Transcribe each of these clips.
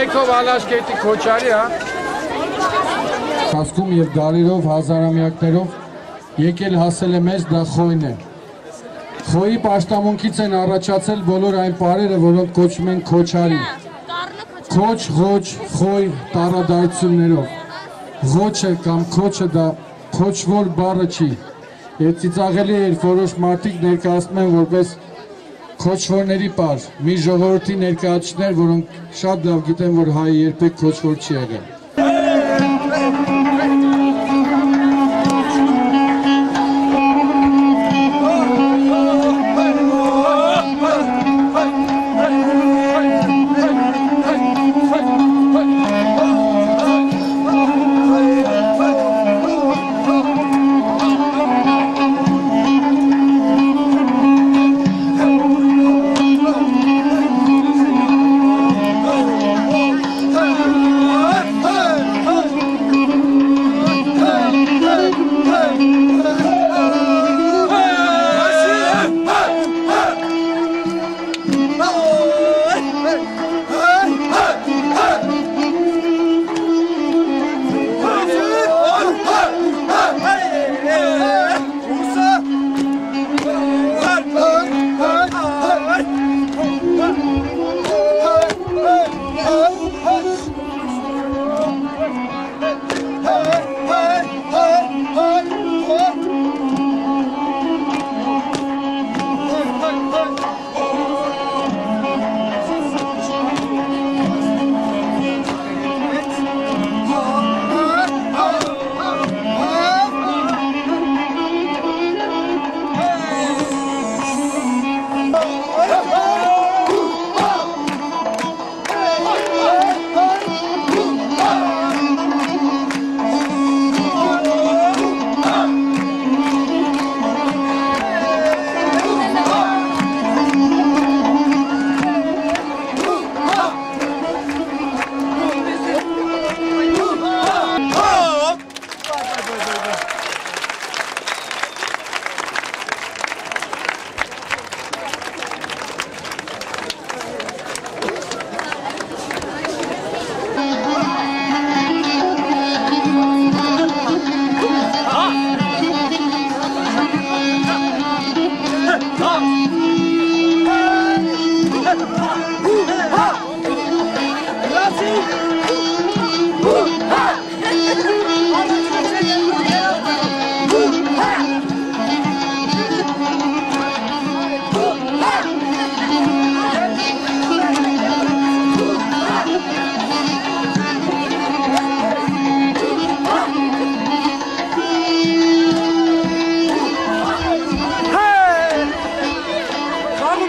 Եղեքով ալաշկետի քոչարի, հա։ Հասկում եւ դարերով, հազարամյակներով եկել հասել է մեզ դա խոյն է։ Խոյի պաշտամունքից են առաջացել բոլոր այն պարերը, որոնք կոչվում են քոչարի։ Քոչ, ղոչ, խոյ տարադարձություններով։ Ղոչը կամ քոչը դա քոչվոր բառը չի։ Եվ ծիծաղելի է, որոշ մարդիկ ներկայացնում են որպես քոչվորների պար, մի ժողովրդի ներկայացուցիչներ, որոնք շատ լավ գիտեն, որ հայը երբեք քոչվոր չի եղել։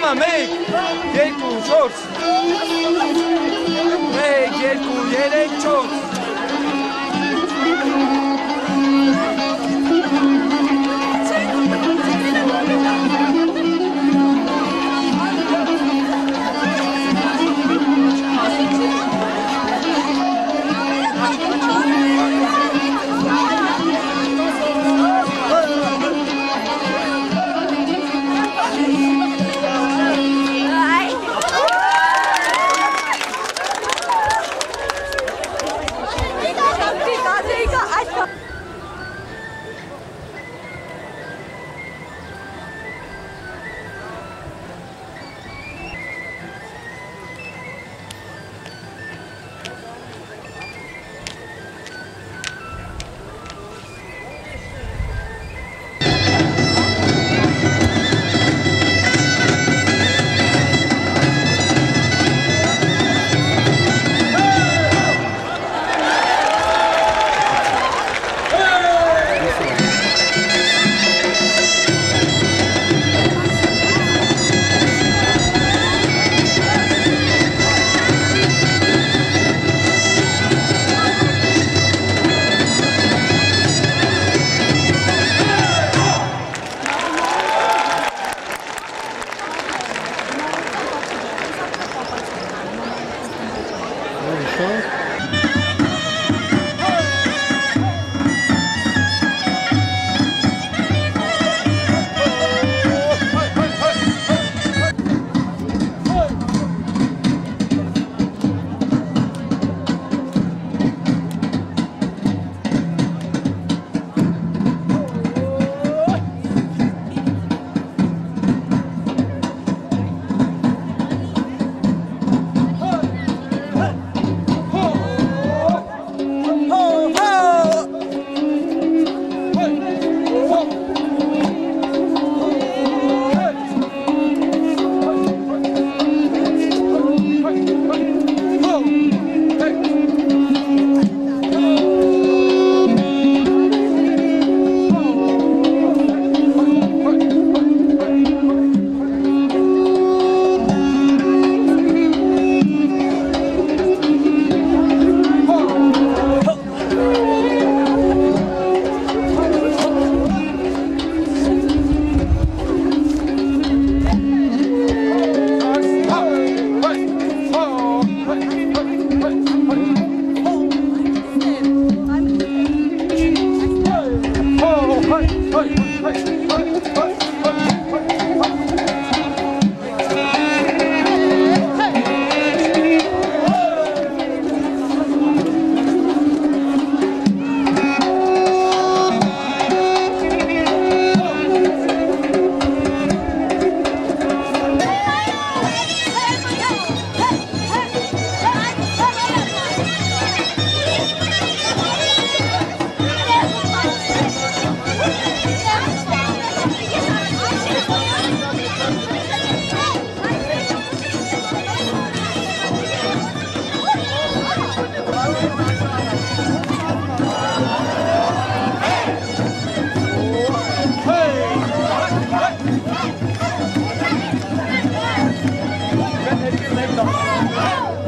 Mey, Roma make Jelku shorts. Make Jelku yelek shorts. Look.